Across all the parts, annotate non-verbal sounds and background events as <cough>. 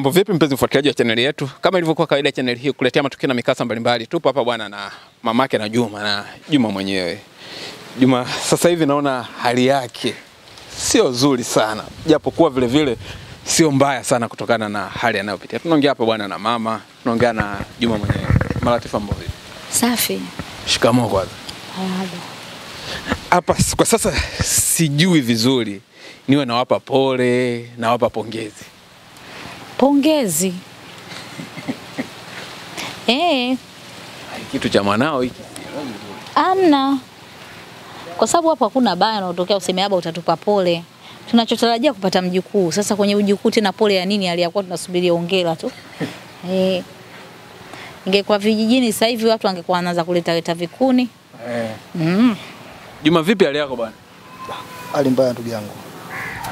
Mambo vipi mpenzi mfuatiliaji wa chaneli yetu? Kama ilivyokuwa kawaida chaneli hii kuletea matukio na mikasa mbalimbali. Tupo hapa bwana na mamake na Juma na Juma mwenyewe. Juma sasa hivi naona hali yake sio nzuri sana, japokuwa vile vile sio mbaya sana kutokana na hali anayopitia. Tunaongea hapa bwana na mama, tunaongea na Juma mwenyewe. Malatifa mambo vipi? Safi. Shikamoo kwanza. Hapa kwa sasa sijui vizuri niwe nawapa pole, nawapa pongezi. Pongezi. <laughs> Eh, Kitu cha mwanao hiki amna. Kwa sababu hapo hakuna baya unaotokea useme haba utatupa pole. Tunachotarajia kupata mjukuu. Sasa kwenye ujukuu tena pole ya nini aliyakuwa tunasubiria ongera tu. <laughs> Eh. Ingekuwa vijijini sasa hivi watu wangekuwa wanaanza kuleta leta vikuni. eh. Mm. Juma, vipi hali yako bwana? Hali mbaya ndugu yangu,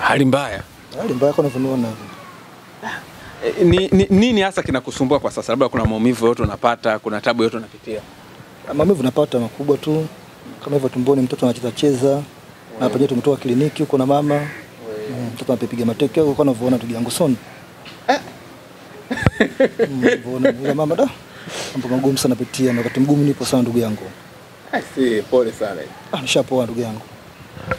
Hali mbaya. hali mbaya kama unavyoona. E, ni, ni, nini hasa kinakusumbua kwa sasa? Labda kuna maumivu yote unapata, kuna tabu yote unapitia? Maumivu napata makubwa tu kama hivyo tumboni, mtoto anacheza cheza na penyewe tumetoka kliniki huko na mama Mm, mtoto anapiga mateke huko kama unavyoona ndugu yangu son Mm, unavyoona yule mama da, mambo magumu sana napitia, na wakati mgumu nipo sana ndugu yangu. Si, pole sana. Ah, nishapoa ndugu yangu.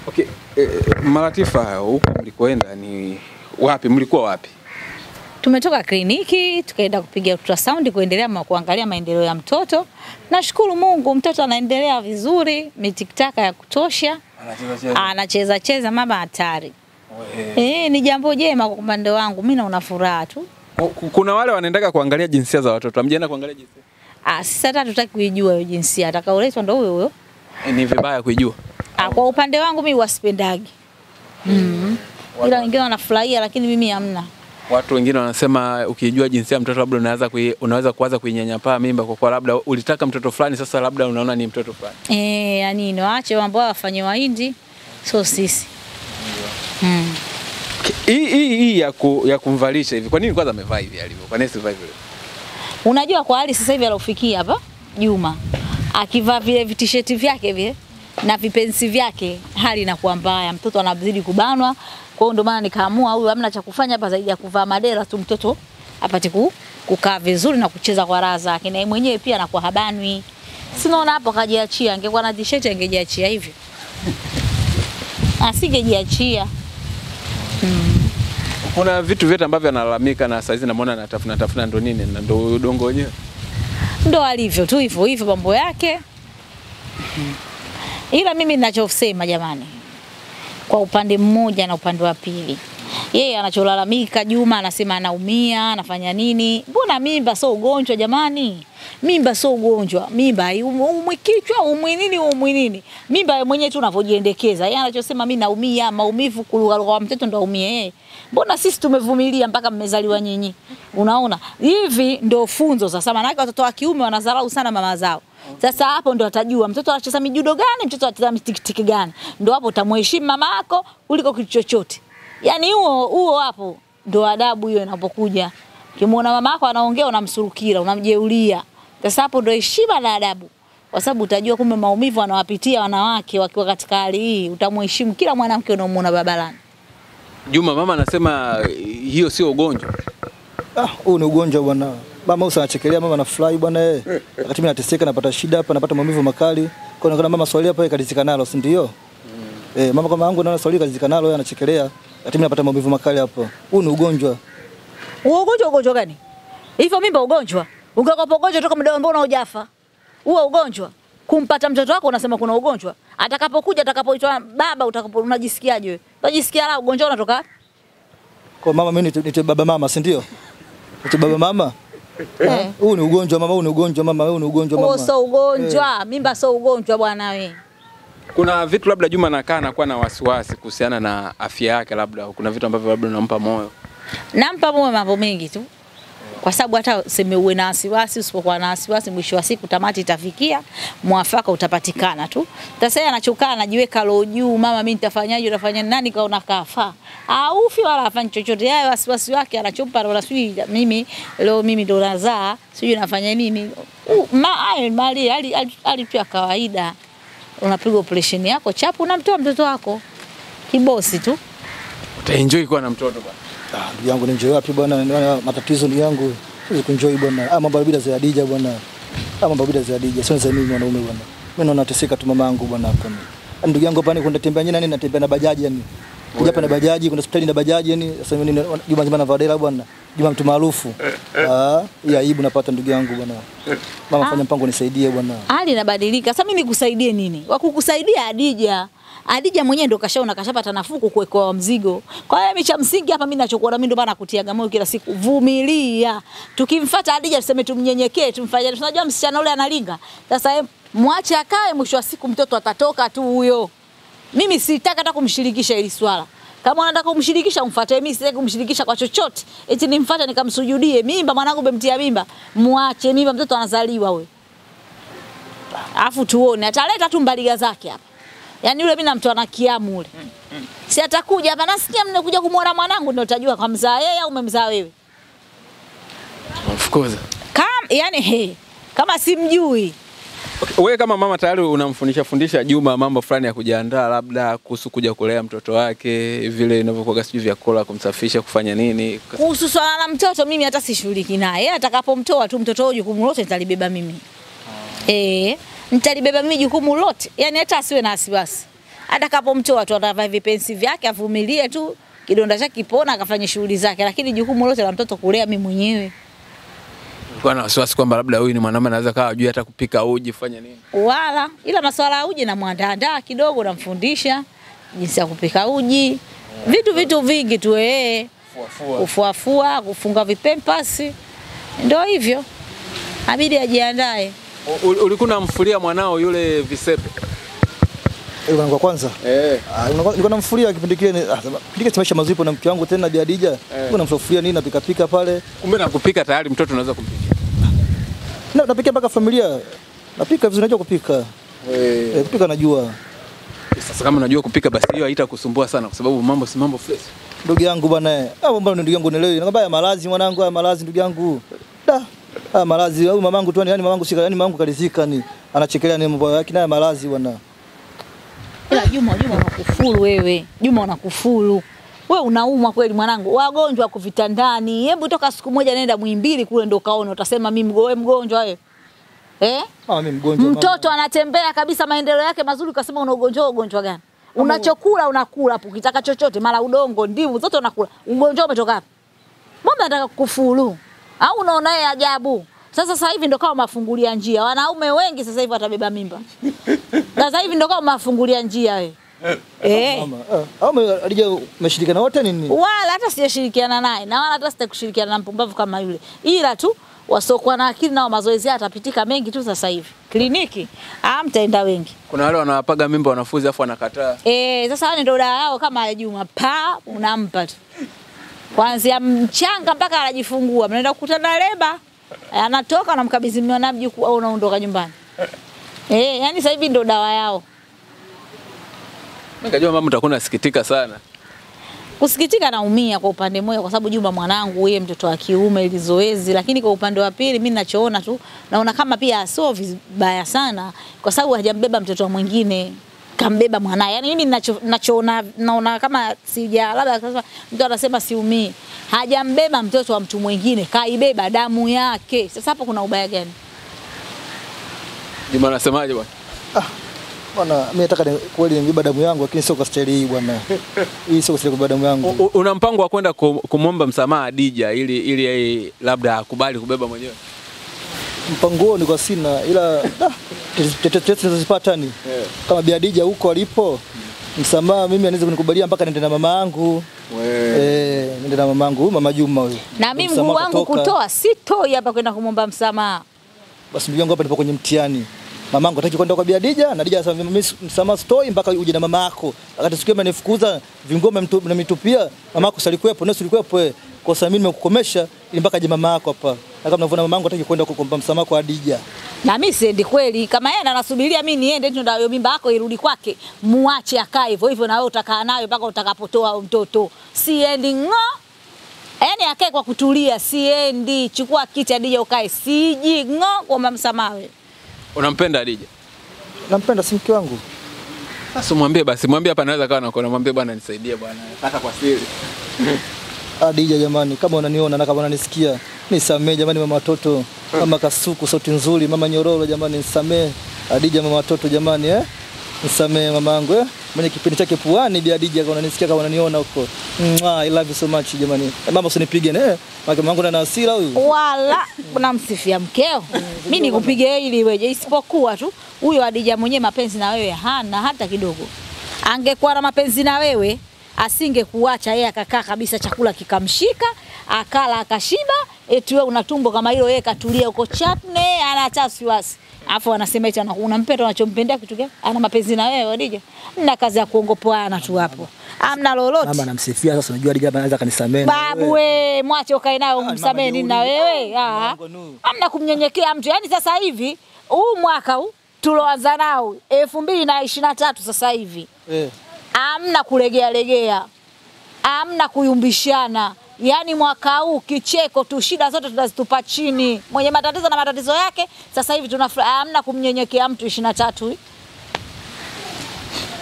Okay, e, Maratifa huko mlikoenda ni wapi? Mlikuwa wapi? Tumetoka kliniki tukaenda kupiga ultrasound kuendelea ma kuangalia maendeleo ya mtoto. Nashukuru Mungu mtoto anaendelea vizuri, mitiktaka ya kutosha. Anacheza cheza mama hatari. Eh, ni jambo jema kwa upande wangu. Mimi naona furaha tu. Kuna wale wanaendaga kuangalia jinsia za watoto, hamjaenda kuangalia jinsia? Ah, sisi hata tutaki kuijua hiyo jinsia. Atakaoletwa ndo huyo huyo. E, ni vibaya kuijua. Ah, kwa upande wangu mimi wasipendagi. Mm. Ila wengine wanafurahia lakini mimi hamna. Watu wengine wanasema ukijua jinsia ya mtoto labda unaweza kui, unaweza kuanza kuinyanyapaa mimba kwa kuwa labda ulitaka mtoto fulani, sasa labda unaona ni mtoto fulani. Eh, yani ni waache ambao wafanye Wahindi. So sisi. Mm. Hii hii hii ya, ku, ya kumvalisha hivi, kwa nini kwanza amevaa hivi alivyo? Kwa nini sivaa vile? Unajua kwa hali sasa hivi alofikia hapa Juma akivaa vile vitisheti vyake vile na vipensi vyake, hali inakuwa mbaya, mtoto anazidi kubanwa. Kwa hiyo ndio maana nikaamua huyu hamna cha kufanya hapa zaidi ya kuvaa madera tu, mtoto apate kukaa vizuri na kucheza kwa raha zake, na yeye mwenyewe pia anakuwa habanwi. Sinaona hapo kajiachia, angekuwa na t-shirt angejiachia hivyo, <laughs> asingejiachia. Kuna vitu vyote ambavyo analalamika na saizi namwona anatafuna tafuna, ndo nini na ndo udongo wenyewe. ndo alivyo tu hivyo hivyo mambo yake. Ila mimi ninachosema jamani, kwa upande mmoja na upande wa pili, yeye anacholalamika Juma anasema anaumia, anafanya nini? Mbona mimba sio ugonjwa jamani? Mimba sio ugonjwa, mimba umwi kichwa, umwi nini, umwi nini. Mimba mwenyewe tu unavyojiendekeza. Yeye anachosema mimi naumia, maumivu kwa mtoto ndo aumie. Mbona sisi tumevumilia mpaka mmezaliwa nyinyi? Unaona? Hivi ndio funzo sasa, maana watoto wa kiume wanadharau sana mama zao. Sasa hapo ndo atajua mtoto anacheza mijudo gani, mtoto anacheza mitikitiki gani. Ndo hapo utamheshimu mama yako kuliko kitu chochote. Yaani huo huo hapo ndo adabu hiyo inapokuja. Ukimwona mama yako anaongea unamsurukira, unamjeulia. Sasa hapo ndo heshima na adabu. Kwa sababu utajua kumbe maumivu anawapitia wanawake wakiwa katika hali hii, utamheshimu kila mwanamke unaomuona barabarani. Juma, mama anasema hiyo sio ugonjwa. Ah, huu ni ugonjwa bwana. Mama usa anachekelea, mama anafurahi bwana yeye. Wakati mimi nateseka, napata shida hapa, napata maumivu makali. Kwa hiyo mama swali hapa ikalizika nalo, si ndio? Mm. Eh, mama kama yangu naona swali kalizika nalo, yeye anachekelea. Wakati mimi napata maumivu makali hapo. Huu ni ugonjwa. Ugonjwa ugonjwa gani? Hivyo mimba ugonjwa. Ungekopa ugonjwa toka mdomo mbona hujafa? Huo ugonjwa. Kumpata mtoto wako unasema kuna ugonjwa. Atakapokuja atakapoitwa baba utakapo unajisikiaje wewe? Unajisikia la ugonjwa unatoka? Kwa mama mimi nite, nite baba mama, si ndio? Nite baba mama. Eh. Huu ni ugonjwa mama, huu ni ugonjwa mama, huu ni ugonjwa Huo mama. sio ugonjwa. Mimba sio ugonjwa bwana we. Kuna vitu labda Juma anakaa anakuwa na wasiwasi kuhusiana na afya yake, labda kuna vitu ambavyo labda unampa moyo. Nampa moyo mambo mengi tu. Kwa sababu hata useme uwe na wasiwasi, usipokuwa na wasiwasi, mwisho wa siku tamati itafikia, mwafaka utapatikana tu. Sasa yeye anachokaa anajiweka roho juu, mama, mimi nitafanyaje? Utafanya nani? Kaona kafa aufi wala hafanyi chochote. Yeye wasiwasi wake anachompa wala sijui mimi leo mimi ndo nazaa sijui nafanya nini. Ma hayo mali hali ali pia kawaida. Unapiga operation yako chapu, unamtoa mtoto wako kibosi tu. Utaenjoy kuwa na mtoto bwana. Ah, ndugu yangu nienjoy wapi bwana? Ni matatizo ndugu yangu. Siwezi kunjoi bwana. Ah, mambo bila za Hadija bwana. Ah, mambo bila za Hadija. Sio za mimi mwanaume bwana. Mimi naona nateseka tu mama yangu bwana hapa. Ah, Ndugu yangu hapa ni kwenda tembea nini natembea na bajaji yani. Kuja hapa na bajaji, kuna hospitali na bajaji yani. Sasa mimi Juma nzima na vadela bwana. Juma mtu maarufu. Ah, ya aibu napata ndugu yangu bwana. Mama fanya mpango nisaidie bwana. hali inabadilika. Sasa mimi nikusaidie nini? Wakukusaidia Adija. Adija mwenyewe ndo kashaona kashapata nafuu kukuwekewa mzigo. Kwa hiyo mimi cha msingi hapa mimi ninachokuona mimi ndo maana nakutiaga moyo kila siku. Vumilia. Tukimfuata Adija tuseme tumnyenyekee, tumfanyie. Tunajua msichana ule analinga. Sasa em, mwache akae, mwisho wa siku mtoto atatoka tu huyo. Mimi sitaka hata kumshirikisha hili swala. Kama unataka kumshirikisha umfuate, mimi sitaki kumshirikisha kwa chochote. Eti nimfuate nikamsujudie. Mimba mwanangu umemtia mimba. Muache mimba mtoto anazaliwa wewe. Afu tuone ataleta tu mbaliga zake hapa. Yaani yule mimi namtoa na kiamu ule. Si atakuja hapa nasikia mnakuja kumwona mwanangu ndio utajua kama mzaa yeye au umemzaa wewe. Of course. Kam, yani he, kama simjui. Okay. Wewe kama mama tayari unamfundisha fundisha Juma mambo fulani ya kujiandaa labda kuhusu kuja kulea mtoto wake vile inavyokuwa sijui vyakula kumsafisha kufanya nini. Kuhusu swala la mtoto mimi hata sishughuliki naye. Atakapomtoa tu mtoto huyo jukumu lote nitalibeba mimi. Eh, nitalibeba mimi jukumu lote. yani hata asiwe na wasiwasi. Atakapomtoa tu atavaa vipensi vyake avumilie tu kidonda chake kipona akafanye shughuli zake, lakini jukumu lote la mtoto kulea mimi mwenyewe. Kwa na wasiwasi kwamba labda huyu ni mwanaume anaweza kawa ajui hata kupika uji fanya nini. wala ila masuala ya uji namwandaandaa kidogo, namfundisha jinsi ya kupika uji, vitu vitu vingi tu eh, kufuafua, kufunga vipempasi, ndio hivyo, abidi ajiandae. Ulikuwa unamfulia mwanao yule visepe. Ile wa kwanza. Eh. Ah, nilikuwa namfuria kipindi kile ni- ah, kipindi kile maisha mazuri na mke wangu tena Bi Hadija. Nilikuwa namfuria nini napika pika pale. Kumbe na kupika tayari mtoto unaweza kumpikia. Na napika mpaka familia. Napika vizuri najua kupika. Eh. Eh, kupika najua. Sasa kama unajua kupika basi hiyo haitakusumbua sana kwa sababu mambo si mambo fresh. Ndugu yangu bwana. hapo Ah, mbona ndugu yangu nielewi. Nakwambia ya malazi mwanangu, ya malazi ndugu yangu. Da. Ah, malazi au mamangu tu yani mamangu shika yani mamangu kalizika ni anachekelea ni mambo yake na malazi bwana. Ila Juma, Juma unakufuru wewe, Juma unakufuru wewe. Unaumwa kweli mwanangu, wagonjwa wako vitandani. Hebu toka siku moja nenda Muhimbili kule ndo kaona, utasema mimi mgo- mgonjwa wewe eh? Ah, mimi mgonjwa. mama. Mtoto anatembea kabisa, maendeleo yake mazuri, ukasema una ugonjwa. Ugonjwa gani? Unachokula unakula hapo, ukitaka chochote, mara udongo, ndimu, zote unakula. Ugonjwa umetoka wapi? Mbona nataka kukufuru? Au unaona yeye ajabu? Sasa sasa hivi ndo kama mafungulia njia. Wanaume wengi sasa hivi watabeba mimba. Sasa hivi ndo kama mafungulia njia wewe. Eh. Mama. eh. au alija umeshirikiana wote nini? Wala hata sijashirikiana naye na wala hata sitakushirikiana na mpumbavu kama yule. Ila tu wasiokuwa na akili nao mazoezi haya yatapitika mengi tu sasa hivi. Kliniki ah, mtaenda wengi. Kuna wale wanawapaga mimba wanafunzi afu wanakataa. Eh, sasa wale ndio dawa yao kama ya Juma, pa unampa tu. Kuanzia mchanga mpaka anajifungua, mnaenda kukutana leba, anatoka anamkabidhi mwana mjukuu au unaondoka nyumbani. <laughs> Eh, yani sasa hivi ndio dawa yao. Nikajua mama utakuwa unasikitika sana. Kusikitika naumia kwa upande mmoja kwa sababu Juma mwanangu yeye mtoto wa kiume ili zoezi, lakini kwa upande wa pili mimi ninachoona tu naona kama pia sio vibaya sana kwa sababu hajambeba mtoto wa mwingine kambeba mwanae. Yani mimi ninachoona naona kama sija labda sasa mtu anasema siumii. Hajambeba mtoto wa mtu mwingine, kaibeba damu yake. Sasa hapo kuna ubaya gani? Juma anasemaje bwana? Ah. Bwana mimi nataka ni- kweli nibeba damu yangu lakini sio kwa staili hii bwana. <laughs> Hii sio kwa staili kubeba damu yangu. Una mpango wa kwenda kum- kumwomba msamaha Adija ili ili yeye labda akubali kubeba mwenyewe? Mpango huo kwa sina ila <laughs> tunazozipata ni kama biadija huko alipo msamaha mimi anaweza kunikubalia mpaka niende na mama yangu. Eh, niende na mama yangu, mama Juma huyo, Na mimi mguu wangu kutoa sitoi hapa kwenda kumwomba msamaha. Basi mguu wangu hapa nipo kwenye mtihani. Mamangu hataki kwenda kwa Biadija na Dija anasema mimi msamaha sitoi mpaka uje na mama yako. Wakati siku amenifukuza vingome na mitupia, mama yako salikuwepo, na silikuwepo eh. Kwa sababu mimi nimekukomesha ili mpaka aje mama yako hapa. Na kama unavyoona mamangu hataki kwenda kuomba msamaha kwa Hadija. Na mimi siendi kweli. Kama yeye anasubiria mimi niende tu ndio mimba yako irudi kwake, muache akae hivyo hivyo na wewe utakaa nayo mpaka utakapotoa mtoto. Siendi ngo. Yaani akae kwa kutulia, siendi. Chukua kiti Adija ukae, siji ngo kuomba msamaha wewe. Unampenda Adija? Nampenda si mke wangu. Sasa mwambie basi, mwambie hapa anaweza kawa nakuona, mwambie bwana nisaidie bwana. nataka kwa siri. <laughs> Adija jamani, kama unaniona na kama unanisikia, nisamee jamani, mama watoto, mama Kasuku, sauti nzuri, mama Nyororo jamani, nisamee. Adija mama watoto jamani, eh, nisamee mama yangu eh, mwenye kipindi chake puani, Bi Adija, kama unanisikia, kama unaniona huko, I love you so much jamani. Mama usinipige eh, mama wangu ana hasira huyu. wala unamsifia mkeo. Mimi nikupige ili weje, isipokuwa tu huyo Adija mwenyewe mapenzi na wewe hana hata kidogo. Angekuwa na mapenzi na wewe asingekuacha yeye akakaa kabisa, chakula kikamshika akala akashiba, eti wewe una tumbo kama hilo, yeye katulia huko chatne, ana wasiwasi Afu anasema eti unampenda unachompendea kitu gani? Ana mapenzi na wewe Adija. Mna kazi ya kuongopoana tu hapo. Amna lolote. Mama namsifia sasa, unajua Adija anaweza kanisamehe. Babu we, mwache ukae nayo mama umsamehe nini na wewe? Amna Mungu kumnyenyekea mtu. Yaani sasa hivi huu mwaka huu tuloanza nao elfu mbili na ishirini na tatu sasa hivi Eh, hamna kulegea legea, amna kuyumbishana. Yaani mwaka huu kicheko tu, shida zote tunazitupa chini. Mwenye matatizo na matatizo yake, sasa hivi tuna amna kumnyenyekea mtu ishirini na tatu.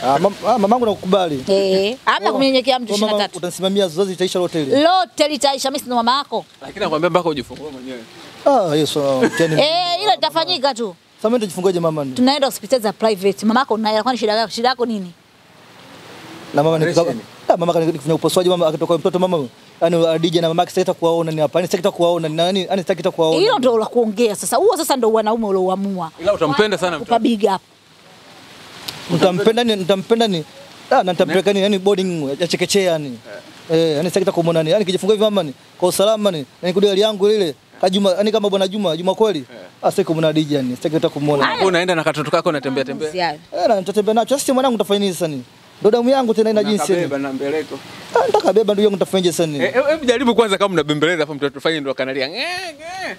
ah, mam- ah, mamangu nakukubali. Eh, hamna kumnyenyekea mtu Kwa ishirini na mama tatu. zoezi itaisha lote lile. Lote litaisha, mimi si mama yako. Lakini nakwambia mpaka ujifungue mwenyewe. Ah, Yesu. ah. Eh, hilo litafanyika tu. Sasa mimi nitajifunguaje mama? ni? tunaenda hospitali za private. Mamako unaye, kwani shida yako shida yako nini? Na mama nikitoka Operation. Ah, mama kanifanya upasuaji mama akitoka mtoto mama yani Adija na mama sitaki kuwaona ni hapa. Yani sitaki kuwaona ni nani? Yani sitaki kuwaona. Hilo ndio la kuongea sasa. Huo sasa ndio wanaume ulioamua. Ila utampenda sana mtoto. big up. Nitampenda ni nitampenda ni ah na nitampeleka ni yani boarding ya chekechea yani. Eh, yani sitaki kuona ni. Yani kijifungua hivi mama ni kwa usalama ni. yani kudia yangu ile Kajuma yani kama bwana Juma, Juma kweli. Ah sitaki kumuona DJ ni. Sitaki hata kumuona. Unaenda na katoto kako unatembea tembea. Eh, na nitatembea nacho. Sasa mwanangu utafanya nini sasa ni? Ndo damu yangu tena ina jinsi. ni. Nakabeba na mbeleko. Ah, nitakabeba ndugu yangu nitafanyaje sasa ni? Eh, eh, Hebu jaribu kwanza kama mnabembeleza hapo mtoto fanye ndo kanalia. Eh, nge.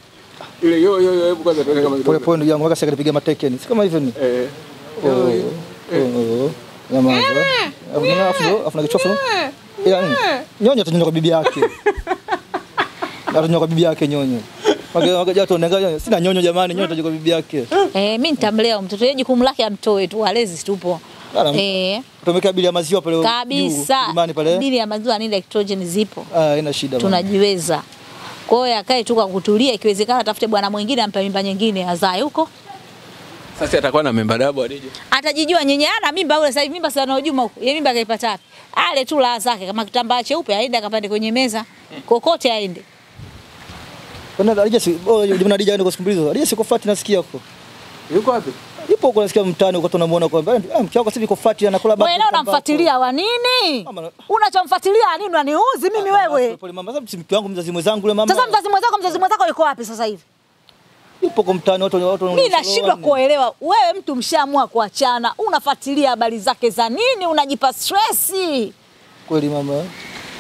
Ile yo yo yo hebu kwanza tuone kama Pole pole ndugu yangu, waka sasa kanipiga mateke ni. Si kama hivyo ni. Eh. Oh, oh, Na Nyamaza. Afu na afu afu na kichofu. Yaani nyonyo atanyonya kwa bibi yake. <laughs> Atanyonya kwa bibi yake nyonyo. Wage wage jato unaangalia sina nyonyo jamani, nyonyo atanyonya kwa bibi yake. Eh, mimi nitamlea mtoto yeye jukumu lake amtoe tu, walezi tupo. Eh, Utomeka bili ya maziwa pale juu, kabisa. Imani pale. Bili ya maziwa ni electrogen zipo. Ah, ina shida. Tunajiweza. Kwa hiyo akae tu kwa kutulia, ikiwezekana atafute bwana mwingine ampe mimba nyingine azae huko. Sasa atakuwa na mimba dabo Adija. atajijua nyenye ana mimba ule sasa hivi mimba sana Juma huko. Yeye mimba kaipata wapi? Ale tu la zake kama kitambaa cheupe aende akapande kwenye meza. Kokote aende. Bwana Adija si oh, Adija ndio kusikiliza. Adija siko fati nasikia huko. Yuko wapi? Yupo huko nasikia mtaani huko tunamuona kwa ah, mke wako sasa yuko fati anakula Wewe leo unamfuatilia wa nini? Unachomfuatilia nini unaniuzi mimi wewe? Pole mama, sasa mke wangu mzazi mwenzangu yule mama. Sasa mzazi mwenzako mzazi mwenzako yuko wapi sasa hivi? yupo kwa mtaani watu watu Mimi nashindwa kuelewa. Wewe mtu mshaamua kuachana, unafuatilia habari zake za nini? Unajipa stressi. kweli mama.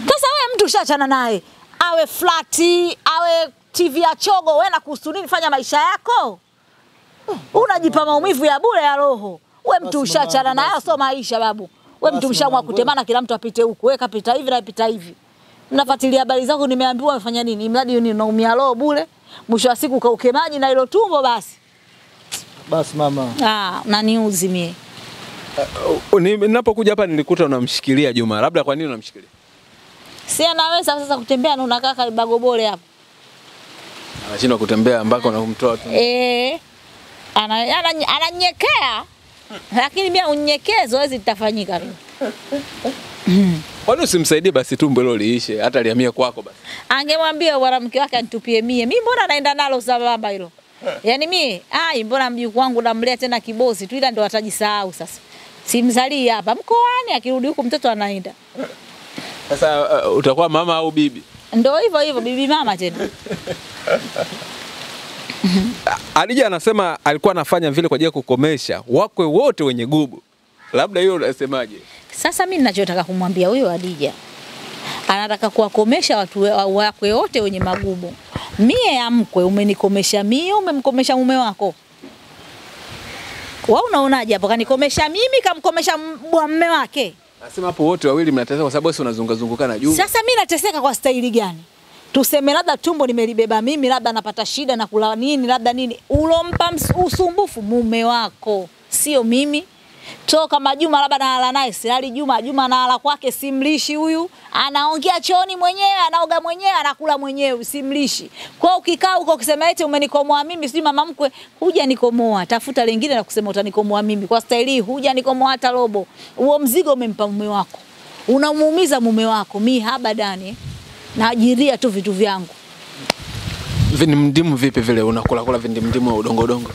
Sasa wewe mtu ushaachana naye, awe flati, awe TV ya chogo, wewe na kuhusu nini? Fanya maisha yako. Unajipa maumivu ya bure ya roho. We mtu ushachana na hayo, sio maisha babu. We mtu mshamwa kutemana, kila mtu apite huku, we kapita hivi na pita hivi. Mnafuatilia habari zako, nimeambiwa umefanya nini, mradi ni naumia roho bure. Mwisho wa siku kauke maji na ilo tumbo basi. Basi mama. Ah, naniuzi mie. Uh, ni- Ninapokuja hapa nilikuta unamshikilia Juma. Labda kwa nini unamshikilia? Si anaweza sasa kutembea na unakaa kalibagobole hapo. Anashindwa kutembea mpaka unamtoa tu. Eh, ana, ana, ananyekea lakini mimi unyenyekee zoezi litafanyika tu. <laughs> Kwani usimsaidie basi tumbo hilo liishe, hata lihamie kwako basi. Angemwambia bwana mke wake anitupie mie, mimi mbona naenda nalo sambamba hilo? Yaani mimi ai mbona mjukuu wangu namlea tena kibosi tu, ila ndo atajisahau sasa. Simzalii hapa mkoani, akirudi huku mtoto anaenda. Sasa uh, utakuwa mama au bibi? Ndo hivyo hivyo bibi mama tena. <laughs> <laughs> Adija anasema alikuwa anafanya vile kwa ajili ya kukomesha wakwe wote wenye gubu. Labda hiyo unasemaje? Sasa mimi ninachotaka kumwambia huyo Adija, anataka kuwakomesha watu we- wakwe wote wenye magubu. Mie ya mkwe umenikomesha mie, umemkomesha mume wako. Wewe unaonaje hapo? Kanikomesha mimi, kamkomesha bwa mume wake. Nasema hapo wote wawili mnateseka kwa sababu wewe unazungazungukana juu. Sasa mimi nateseka kwa staili gani? Tuseme labda tumbo nimelibeba mimi, labda napata shida na kula nini, labda nini. Ulompa usumbufu mume wako, sio mimi. toka Majuma labda nalala naye, silali Juma, Juma nalala kwake, simlishi huyu, anaongea chooni mwenyewe, anaoga mwenyewe, anakula mwenyewe, simlishi. Kwa ukikaa huko ukisema eti umenikomoa mimi, sijui mama mkwe, huja nikomoa, tafuta lingine na kusema utanikomoa mimi. Kwa staili hii huja nikomoa hata robo. Huo mzigo umempa mume wako, unamuumiza mume wako. Mi habadani naajiria tu vitu vyangu. Vindimdimu vipi vile unakula kula vindimdimu wa udongo udongo?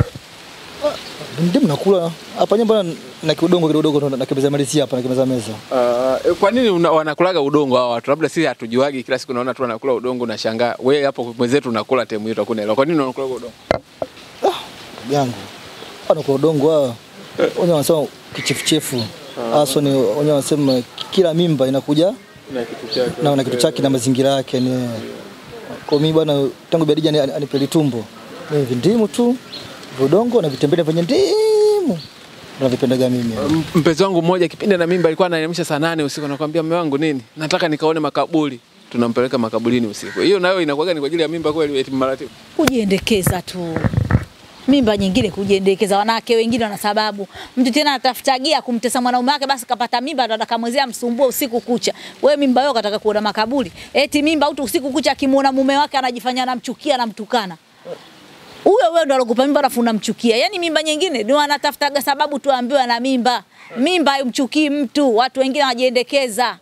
Vindimdimu nakula hapa nyumba na kiudongo kidogo ndo nakimeza malizia hapa na kimeza meza. Uh, kwa nini wanakulaga udongo hao watu? Labda sisi hatujuagi, kila siku naona tu wanakula udongo, na shangaa. wewe hapo mwenzetu unakula temu hiyo, utakuwa Kwa nini unakula udongo? yangu Wanakula kwa udongo hawa. wanasema kichefuchefu hasa ni wenye wanasema kila mimba inakuja Na kitu chake. na na kitu chake na mazingira yake ni kwa mimi bwana tangu biadija ni- anipeli tumbo mimi vindimu tu udongo na vitembele vyenye ndimu navipendaga mimi Mpenzi wangu mmoja kipindi na mimba alikuwa ananiamsha saa nane usiku, nakwambia mume wangu nini, nataka nikaone makaburi. Tunampeleka makaburini usiku. Hiyo nayo inakuwaga ni kwa ajili ya mimba kweli, eti maratibu? kujiendekeza tu mimba nyingine kujiendekeza. Wanawake wengine wana sababu, mtu tena anatafutagia kumtesa mwanaume wake, basi kapata mimba, ndo atakamwezea msumbue usiku kucha. Wewe mimba yako kataka kuona makaburi, eti mimba utu usiku kucha akimuona mume wake anajifanya anamchukia, anamtukana huyo wewe ndo alokupa mimba alafu unamchukia. Yaani mimba nyingine ni wanatafutaga sababu tuambiwa na mimba. Mimba haimchukii mtu, watu wengine wanajiendekeza.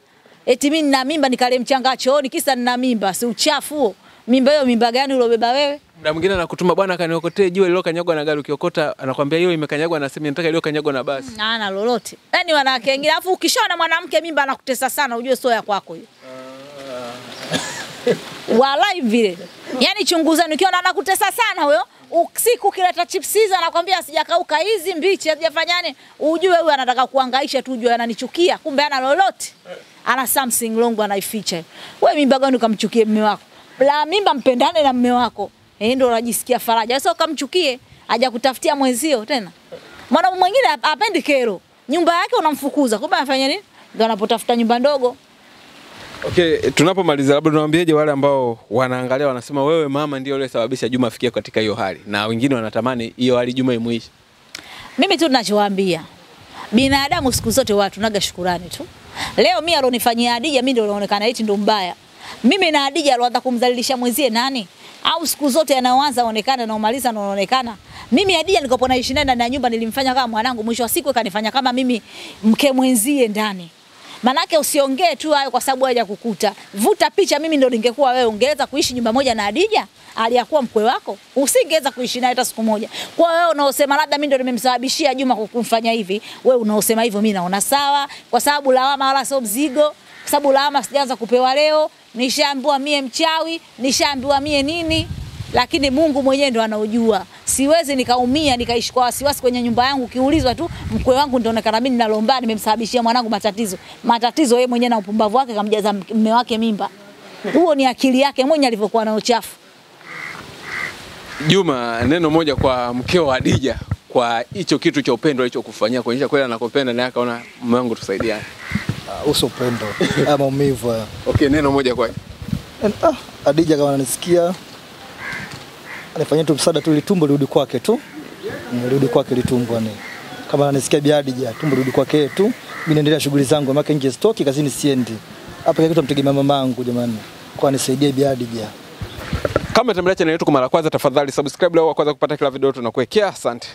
Eti mimi nina mimba nikale mchanga chooni kisa nina mimba, si uchafu huo. Mimba hiyo mimba gani uliobeba wewe? Muda mwingine anakutuma bwana, kaniokotee jiwe lililokanyagwa na gari. Ukiokota anakwambia hiyo imekanyagwa na semi, nataka iliyokanyagwa na basi. Hana lolote. Yaani wanawake wengine alafu ukishaona mwanamke mimba anakutesa sana ujue sio ya kwako hiyo. Walai vile. Yaani chunguzani ukiona anakutesa sana huyo usiku ukileta chips hizo anakwambia sijakauka hizi mbichi hazijafanyane ujue huyo anataka kuangaisha tu ujue ananichukia kumbe ana lolote. Ana something wrong anaificha. Wewe mimba gani ukamchukie mume wako? La mimba mpendane na mme wako. Eh ndio unajisikia faraja. Sasa ukamchukie aja kutafutia mwenzio tena. Mwanaume mwingine apendi hapendi kero. Nyumba yake unamfukuza. Kumbe anafanya nini? Ndio anapotafuta nyumba ndogo. Okay, tunapomaliza labda tunawaambiaje wale ambao wanaangalia wanasema wewe mama ndio uliyesababisha Juma afikie katika hiyo hali, na wengine wanatamani hiyo hali Juma imuishe. Mimi tu ninachowaambia binadamu siku zote watu naga shukurani tu. Leo mimi alonifanyia Hadija mimi ndio naonekana eti ndo mbaya. Mimi na adija alianza kumdhalilisha mwenzie nani? Au siku zote anaoanza aonekana na umaliza anaonekana. Mimi Hadija nilikopo naishi naye ndani ya nyumba nilimfanya kama mwanangu, mwisho wa siku kanifanya kama mimi mke mwenzie ndani. Manake usiongee tu hayo kwa sababu haja kukuta. Vuta picha, mimi ndo ningekuwa wewe, ungeweza kuishi nyumba moja na Hadija aliyakuwa mkwe wako, usingeweza kuishi naye hata siku moja. Kwa wewe unaosema labda mimi ndo nimemsababishia Juma kukufanya hivi, wewe unaosema hivyo, mimi naona sawa, kwa sababu lawama wala sio mzigo, kwa sababu lawama sijaanza kupewa leo. Nishaambiwa mie mchawi, nishaambiwa mie nini, lakini Mungu mwenyewe ndo anaojua. Siwezi nikaumia nikaishi kwa wasiwasi kwenye nyumba yangu, kiulizwa tu mkwe wangu ndio onekana mimi ninalomba, nimemsababishia mwanangu matatizo. Matatizo yeye mwenyewe na upumbavu wake kamjaza mume wake mimba. Huo ni akili yake mwenye alivyokuwa na uchafu. Juma, neno moja kwa mkeo wa Hadija kwa hicho kitu cha upendo alichokufanyia kuonyesha kweli anakupenda na akaona mume wangu tusaidiane. Ah, uso upendo haya <laughs> maumivu haya Okay, neno moja kwa ah, Adija kama ananisikia anifanyia tu msaada tu, ili tumbo lirudi kwake tu, Mm, lirudi kwake litumbo ni Kama ananisikia Bi Adija, tumbo lirudi kwake tu, mimi naendelea shughuli zangu, maana nje stoki, kazini siendi. Hapa kitu mtegemea mamangu jamani, kwa nisaidie Bi Adija. Kama tembelea channel yetu kwa mara ya kwanza, tafadhali subscribe leo wa kwanza kupata kila video tunakuwekea. Asante.